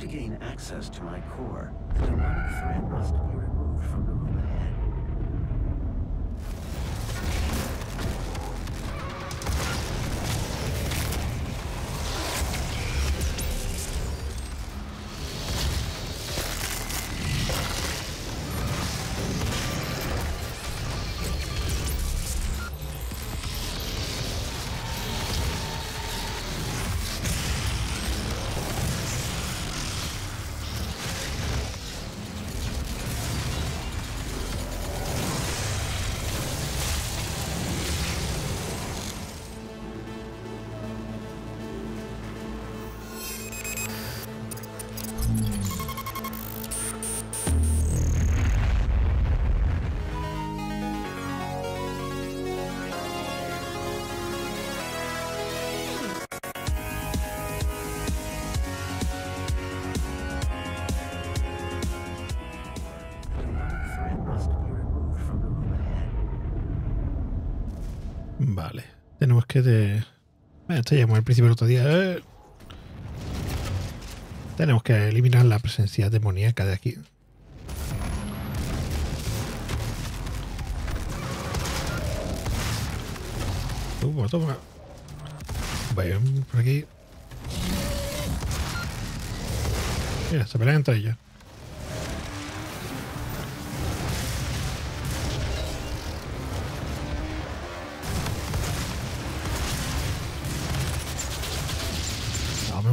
to gain access to my core, the demonic threat must be removed from the room ahead. Que de... Bueno, ya como al principio del otro día. eh. Tenemos que eliminar la presencia demoníaca de aquí. Toma, toma. Vayan por aquí. Mira, se pelean entre ellos.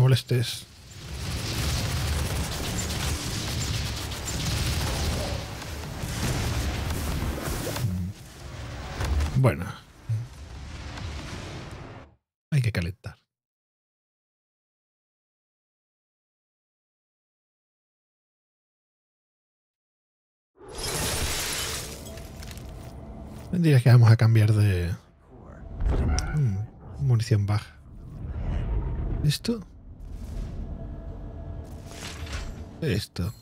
Molestes. Mm. Bueno. Hay que calentar. Diría que vamos a cambiar de mm, munición baja. ¿Esto? Esto.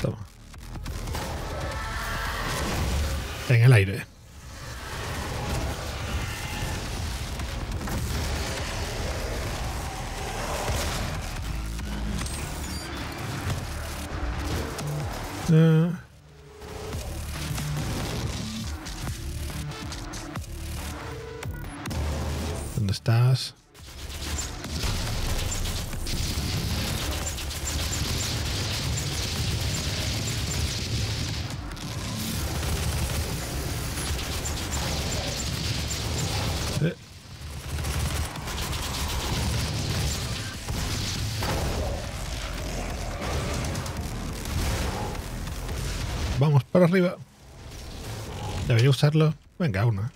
Toma. En el aire. Eh, Para arriba. Debería usarlo. Venga, una.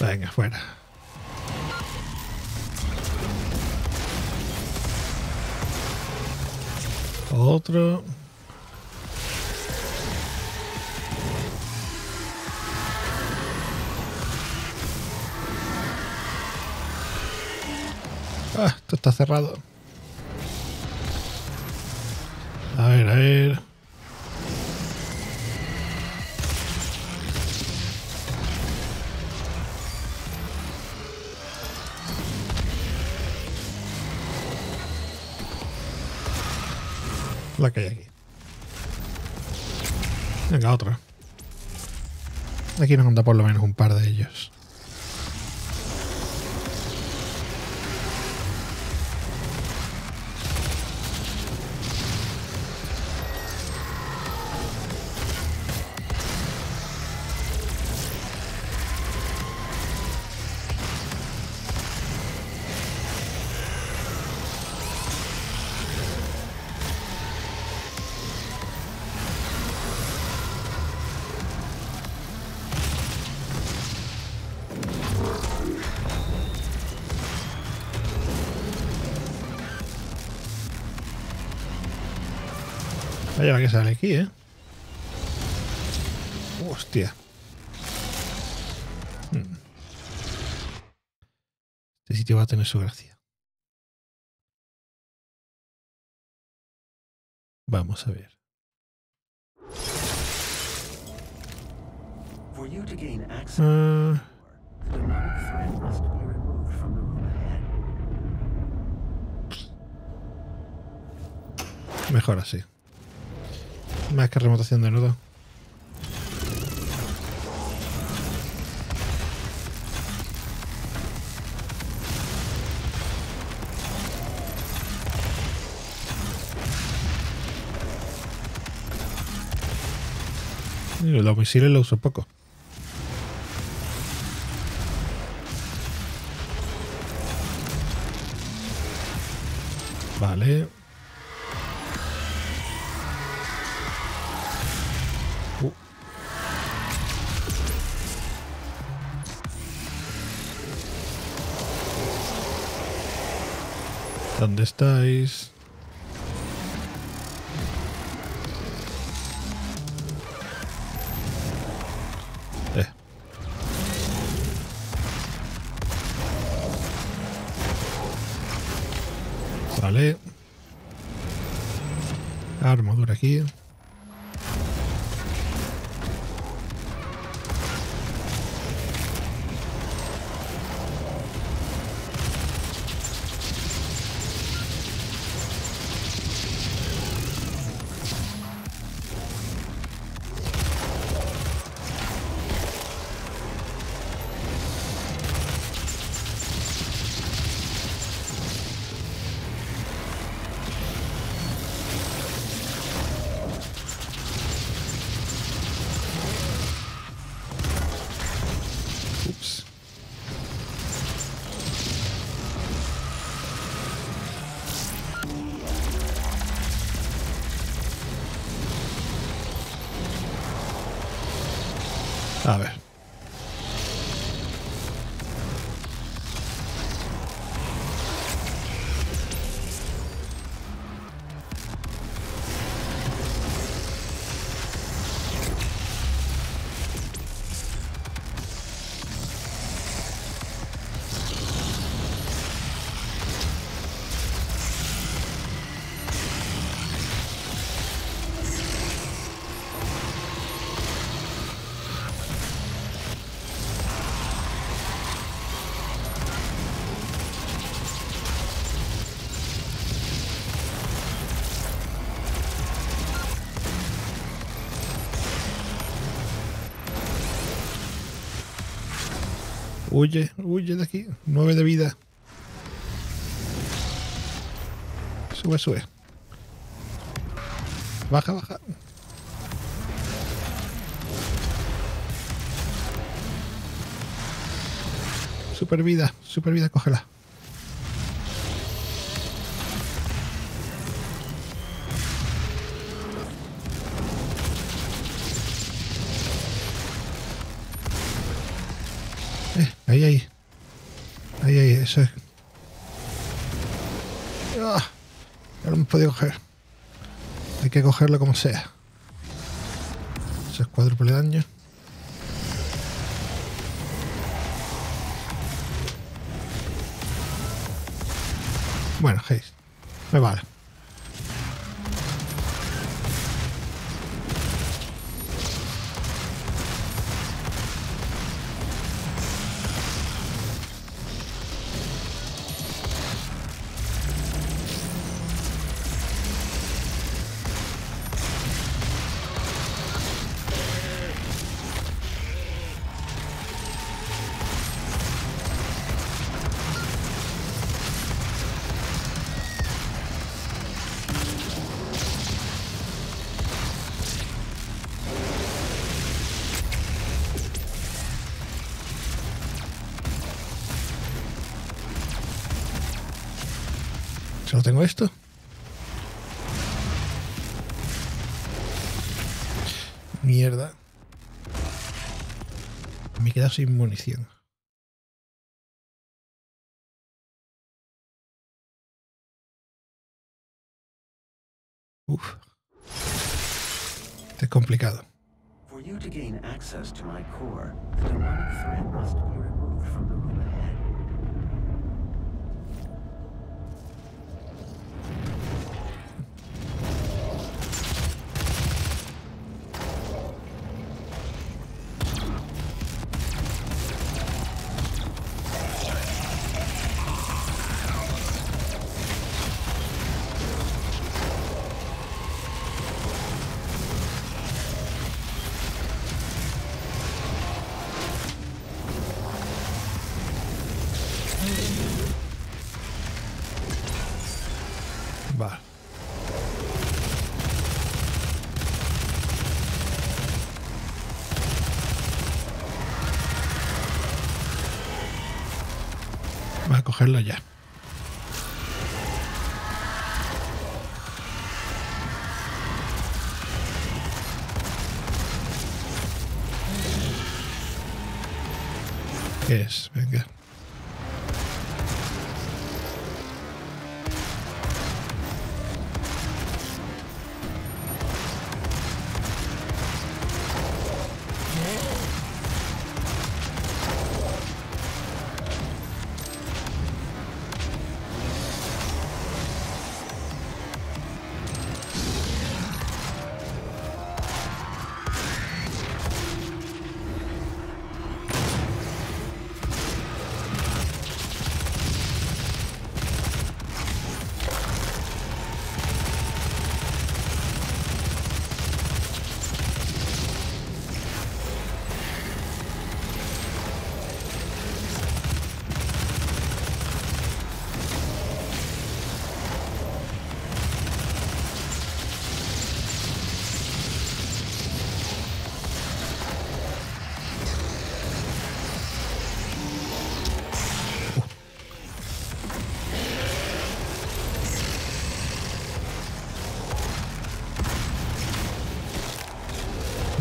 Venga, fuera. Otro. Ah, esto está cerrado. A ver, a ver. La que hay aquí. Venga, otra. Aquí nos anda por lo menos un par de ellos. Que sale aquí, ¿eh? Hostia. Hmm. Este sitio va a tener su gracia. Vamos a ver. Ahead. mejor así. Más que remotación de nudo. Los misiles lo uso poco. Vale. Estáis? Eh. Vale. Armadura aquí. Huye, huye de aquí. Nueve de vida. Sube, sube. Baja, baja. Super vida, super vida, cógela. Ahí, ahí, eso es. Ah, ya no me he podido coger. Hay que cogerlo como sea. Eso es cuádruple daño. Bueno, Haze. Me vale. Esto. Mierda. Me he quedado sin munición. Uf. Este es complicado. For you to gain access to my core, the demonic thread cogerlo ya.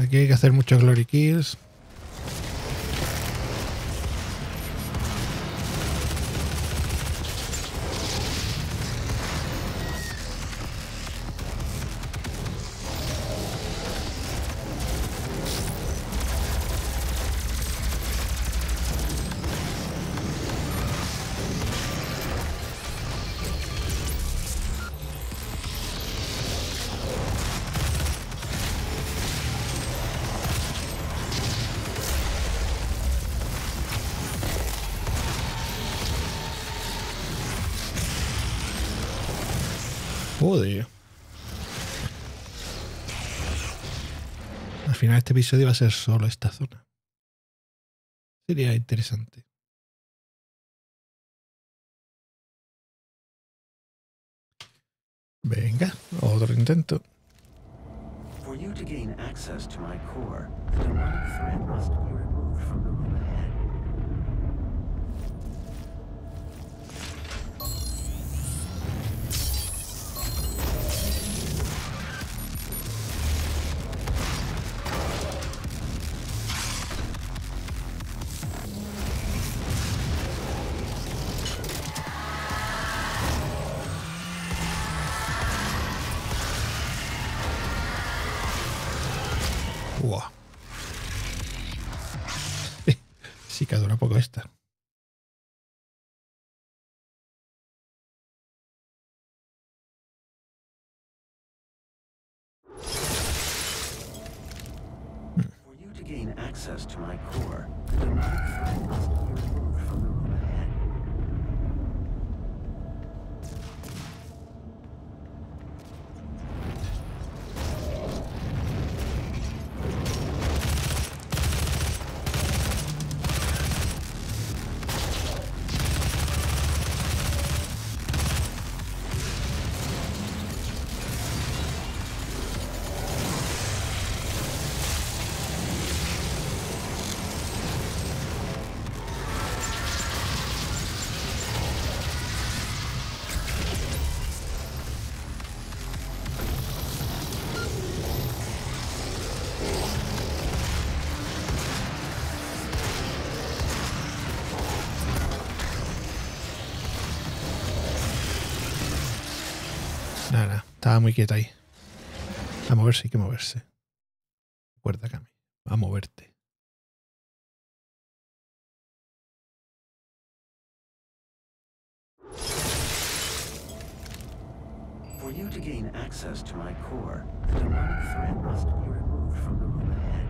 Aquí hay que hacer muchos glory kills. Joder. Al final este episodio va a ser solo esta zona. Sería interesante. Venga, otro intento. For you to gain access to my core, the must be removed from the room Sí que dura poco esta. For you to gain access to my core, estaba muy quieta ahí. A moverse, hay que moverse. Recuerda, Cami. A moverte. For you to gain access to my core, the demonic thread must be removed from the room ahead.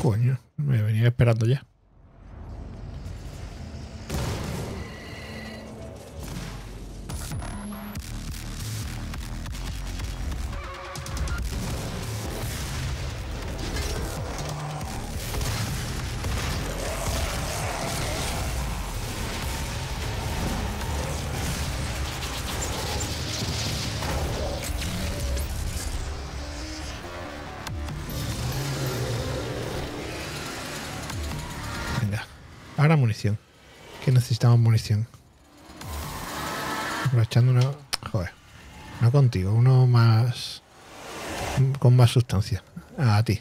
Coño, me venía esperando ya. Que necesitamos munición. Aprovechando uno... Joder. No contigo, uno más... Con más sustancia. A ti.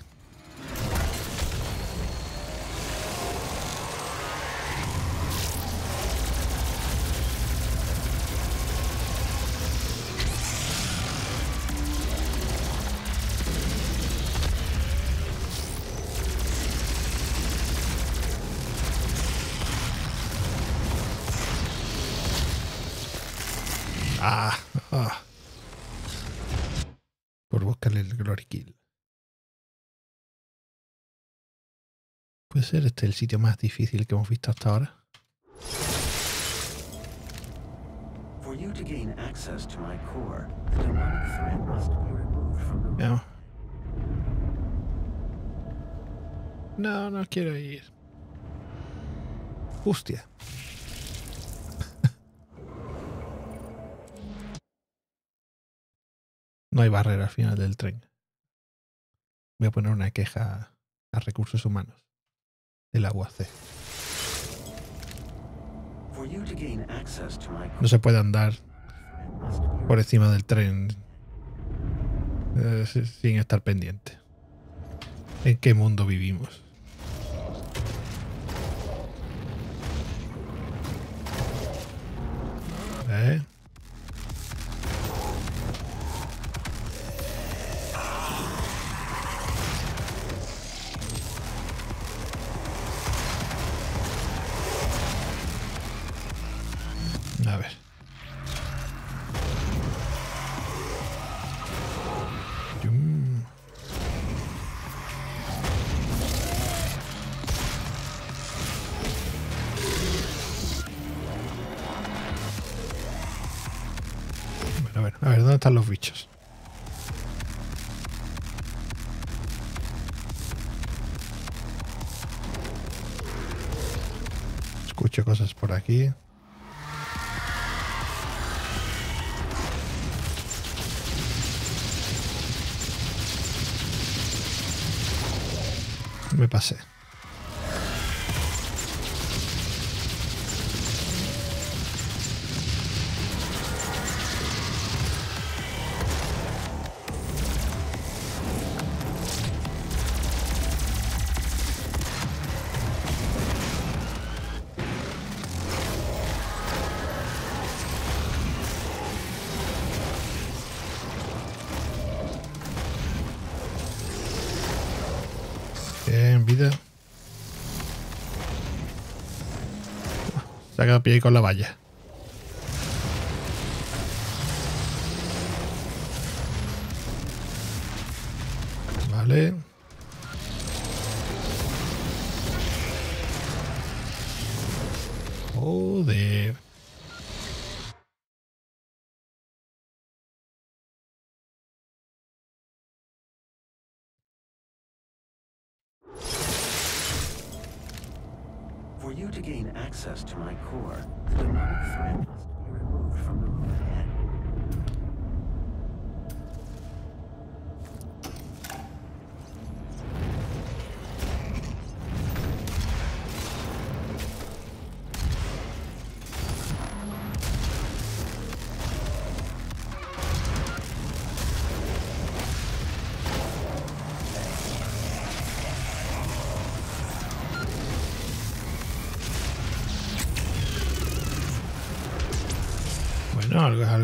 Ah, ah. Por buscarle el Glory Kill. ¿Puede ser este el sitio más difícil que hemos visto hasta ahora? No. No, no quiero ir. Hostia. No hay barrera al final del tren. Voy a poner una queja a recursos humanos del my No se puede andar por encima del tren eh, si- sin estar pendiente. ¿En qué mundo vivimos? Los bichos? Escucho cosas por aquí. Vida. Se ha quedado pie con la valla.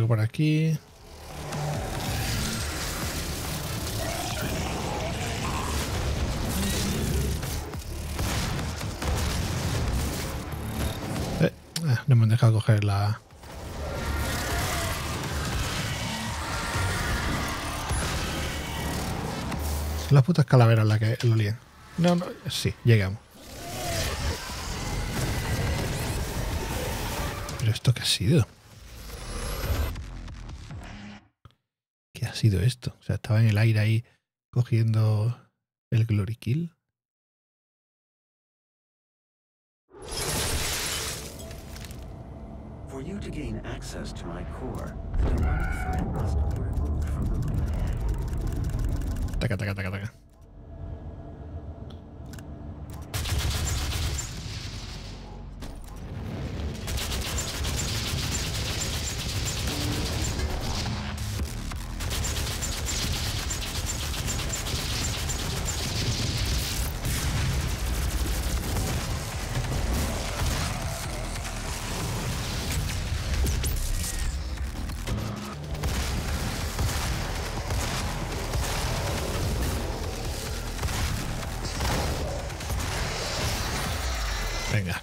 Algo por aquí. Eh, ah, no me han dejado coger la... Las putas calaveras las que lo lían. No, no, sí, llegamos. ¿Pero esto qué ha sido? Sido esto? O sea, estaba en el aire ahí cogiendo el Glory Kill. For you to gain access to my core, the demonic thread must be removed from the room ahead. Taca, taca, taca, taca.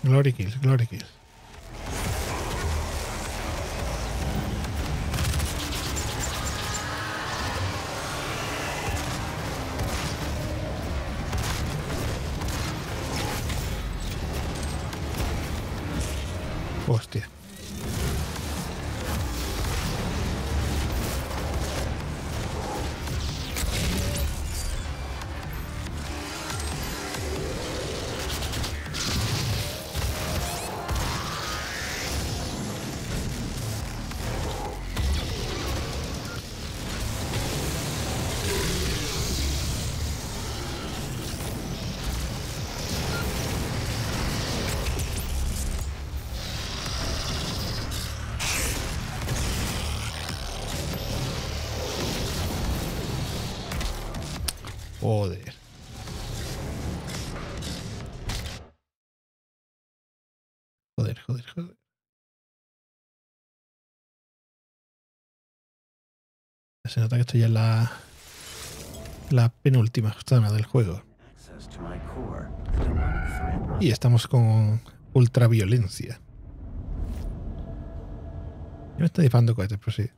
Glory kills, glory kills. Se nota que estoy ya en la, penúltima zona del juego. Y estamos con ultraviolencia. Ya me está disparando cohetes, pero sí.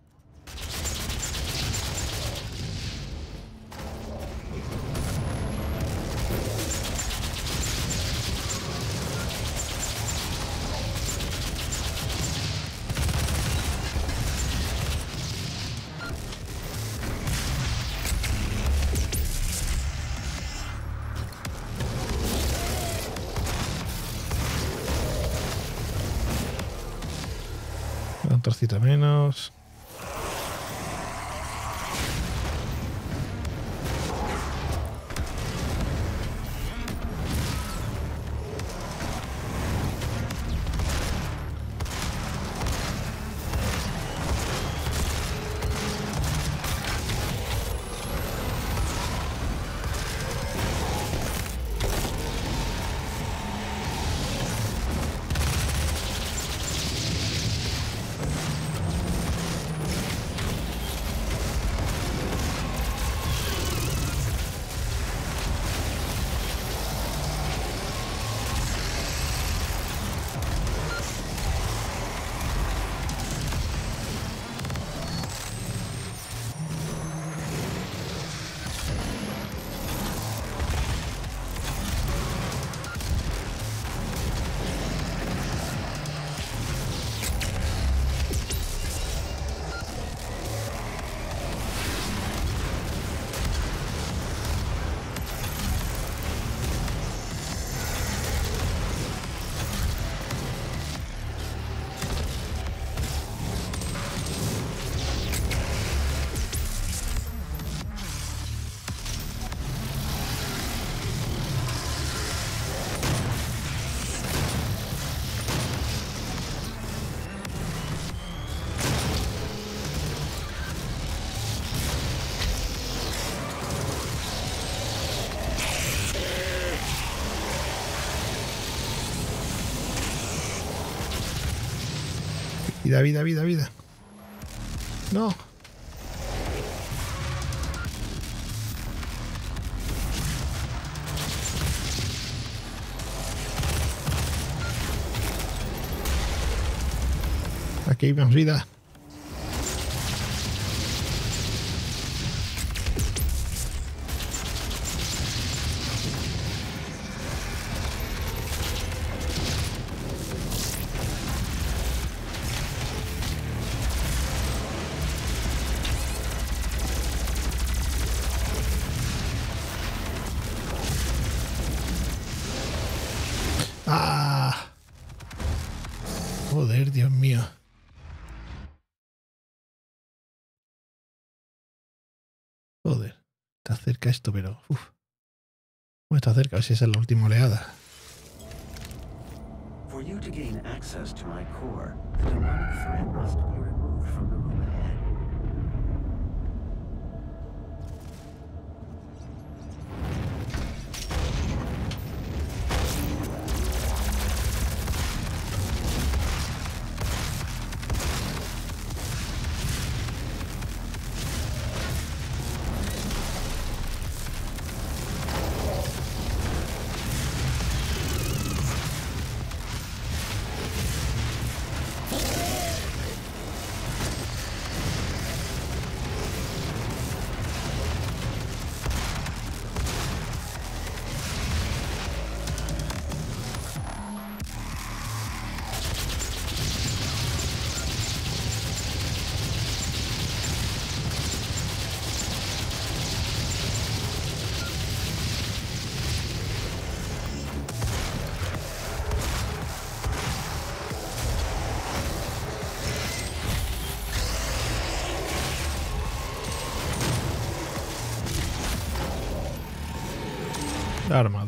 Vida, vida, vida, vida. No. Aquí hay más vida. Pero... Uf. Está cerca, si es la última oleada. For you to gain access to my core, the demonic threat must be removed from the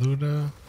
Armadura.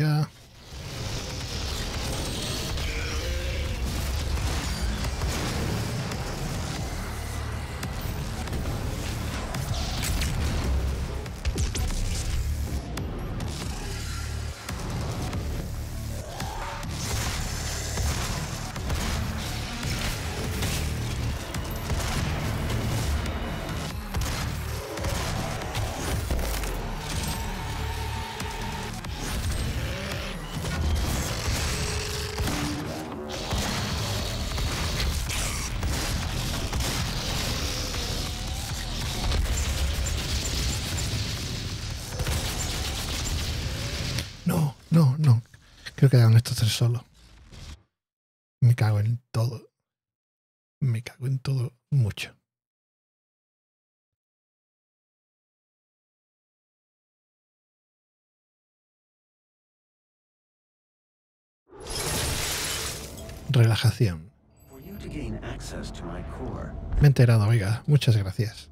Venga. Creo que quedan estos tres solos. Me cago en todo. Me cago en todo mucho. Relajación. Me he enterado, oiga. Muchas gracias.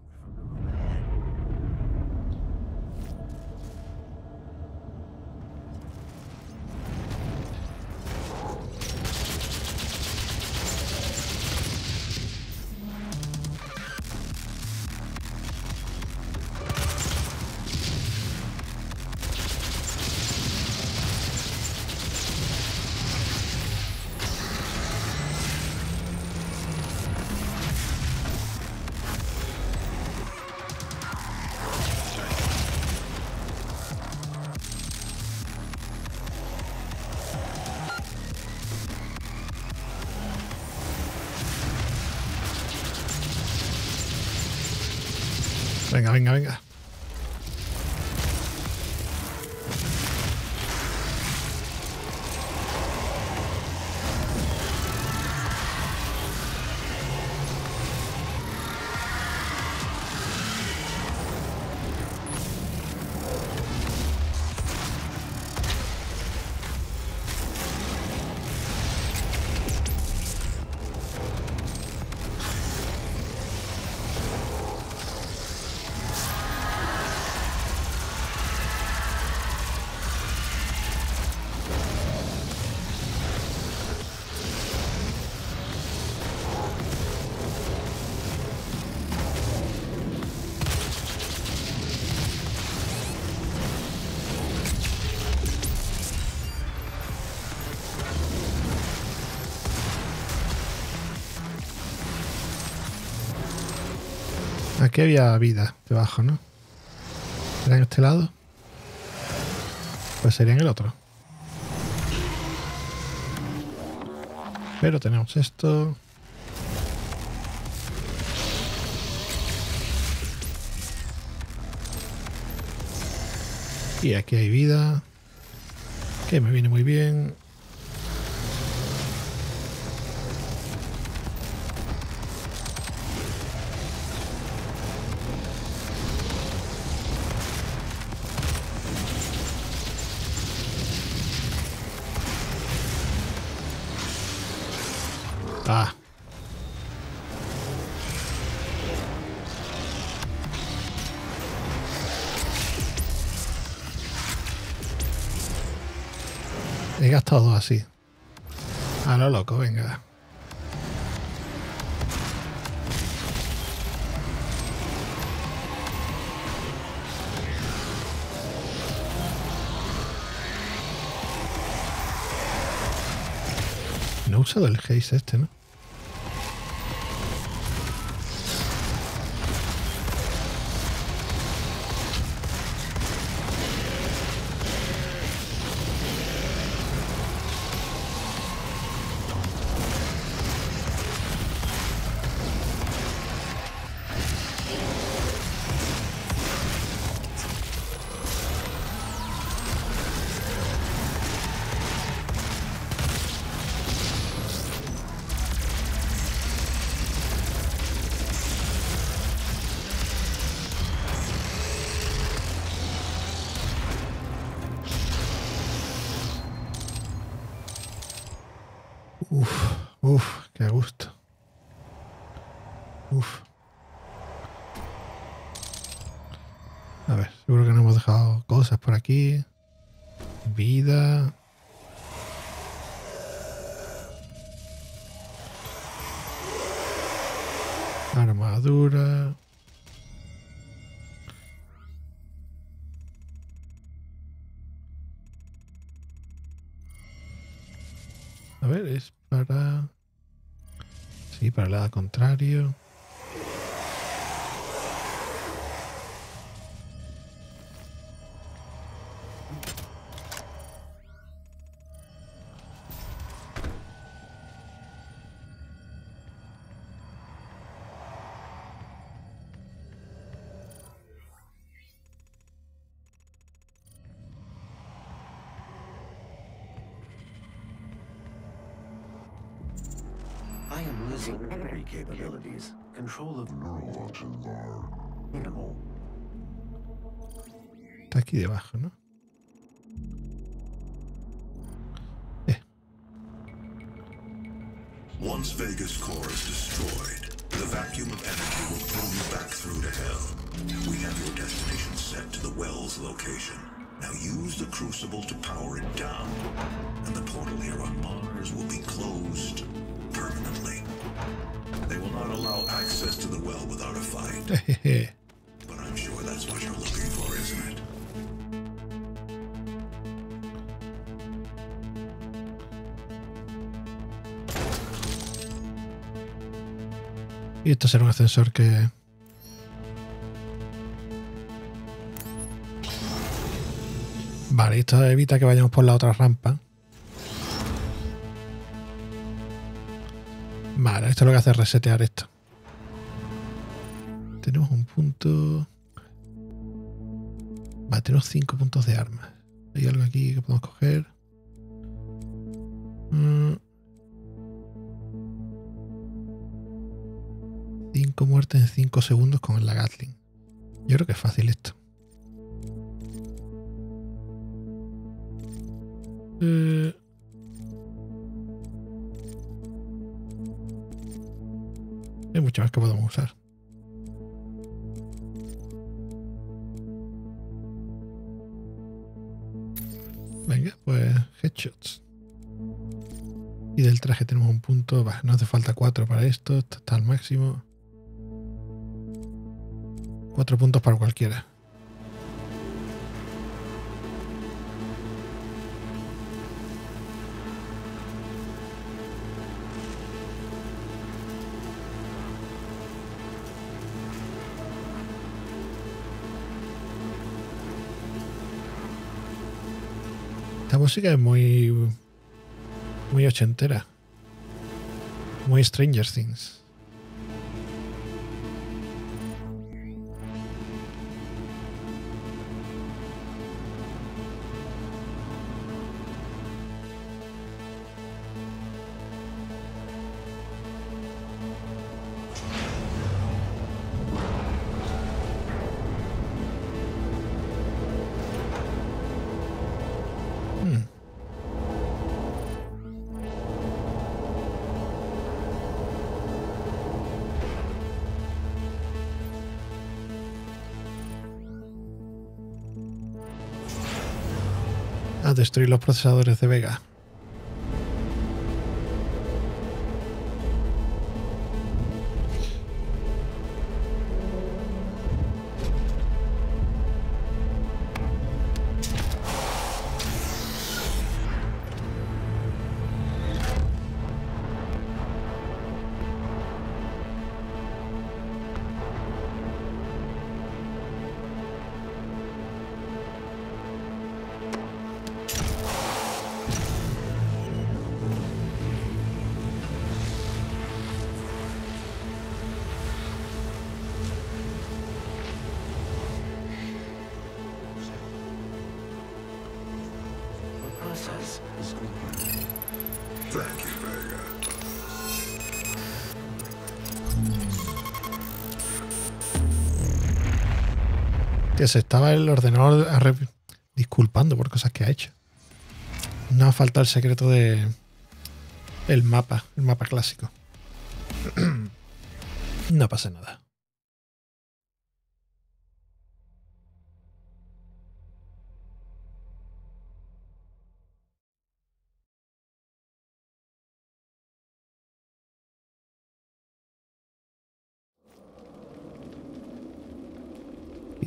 ringer, ringer, ringer. Aquí había vida debajo, ¿no? ¿Era en este lado? Pues sería en el otro. Pero tenemos esto. Y aquí hay vida. Que me viene muy bien. Así. A lo loco, venga. No he usado el haze este, ¿no? Por aquí. Vida. Armadura. A ver, es para... Sí, para el lado contrario. Está aquí debajo, ¿no? Eh, Once Vega's core is destroyed, the vacuum of energy will pull you back through to hell. We have your destination set to the well's location. Now use the crucible to power it down, and the portal here on Mars will be closed permanently. They will not allow access to the well without a fight, Y esto será un ascensor que... Vale, esto evita que vayamos por la otra rampa. Vale, esto lo que hace es resetear esto. Tenemos un punto... Vale, tenemos cinco puntos de armas. ¿Hay algo aquí que podemos coger? En cinco segundos con la Gatling. Yo creo que es fácil esto. Eh, Hay mucho más que podemos usar. Venga, pues headshots. Y del traje tenemos un punto. No hace falta cuatro para esto. Esto está al máximo. Cuatro puntos para cualquiera. Esta música es muy. muy ochentera. Muy Stranger Things. Destruir los procesadores de Vega. Se estaba el ordenador disculpando por cosas que ha hecho. No falta el secreto de el mapa, el mapa clásico. no pasa nada.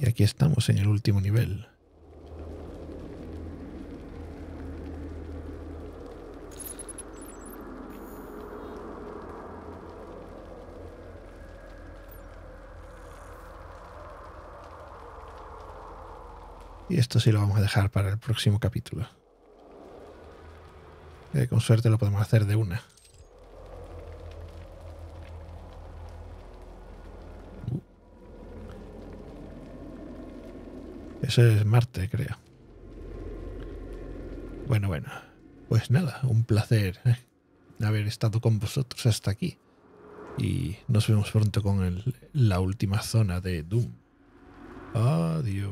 Y aquí estamos en el último nivel. Y esto sí lo vamos a dejar para el próximo capítulo. Que con suerte lo podemos hacer de una. Es Marte, creo. Bueno, bueno. Pues nada, un placer ¿eh? haber estado con vosotros hasta aquí. Y nos vemos pronto con el- la última zona de Doom. Adiós.